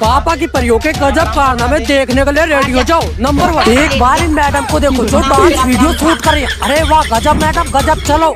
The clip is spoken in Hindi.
पापा की परियों के गजब कारनामे देखने के लिए रेडियो जाओ नंबर वन एक बार इन मैडम को देखो जो डांस वीडियो शूट करे अरे वाह, गजब मैडम, गजब, चलो।